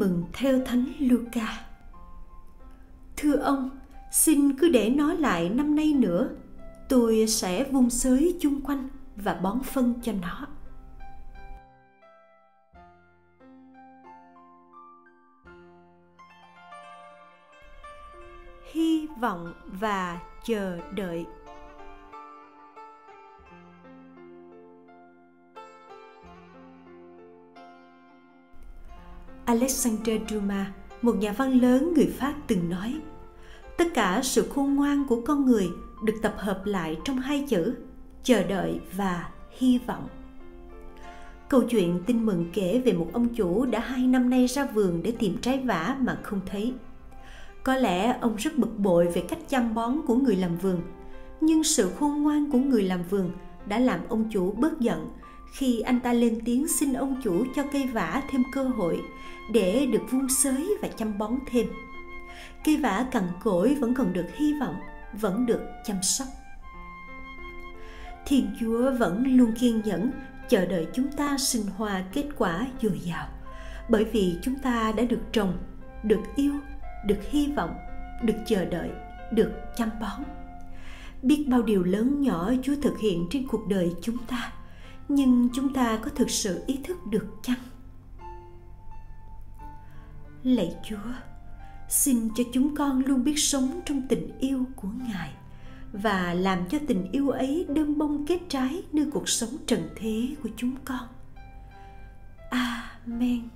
mừng theo Thánh Luca. Thưa ông, xin cứ để nó lại năm nay nữa. Tôi sẽ vung sới chung quanh và bón phân cho nó. Hy vọng và chờ đợi Alexander Dumas, một nhà văn lớn người Pháp từng nói, tất cả sự khôn ngoan của con người được tập hợp lại trong hai chữ chờ đợi và hy vọng. Câu chuyện tin mừng kể về một ông chủ đã hai năm nay ra vườn để tìm trái vả mà không thấy. Có lẽ ông rất bực bội về cách chăm bón của người làm vườn, nhưng sự khôn ngoan của người làm vườn đã làm ông chủ bớt giận khi anh ta lên tiếng xin ông chủ cho cây vả thêm cơ hội để được vun sới và chăm bón thêm. Cây vả cằn cỗi vẫn còn được hy vọng, vẫn được chăm sóc. Thiên chúa vẫn luôn kiên nhẫn, chờ đợi chúng ta sinh hoa kết quả dồi dào. Bởi vì chúng ta đã được trồng, được yêu, được hy vọng, được chờ đợi, được chăm bón. Biết bao điều lớn nhỏ chúa thực hiện trên cuộc đời chúng ta nhưng chúng ta có thực sự ý thức được chăng? Lạy chúa, xin cho chúng con luôn biết sống trong tình yêu của ngài và làm cho tình yêu ấy đơm bông kết trái nơi cuộc sống trần thế của chúng con. Amen.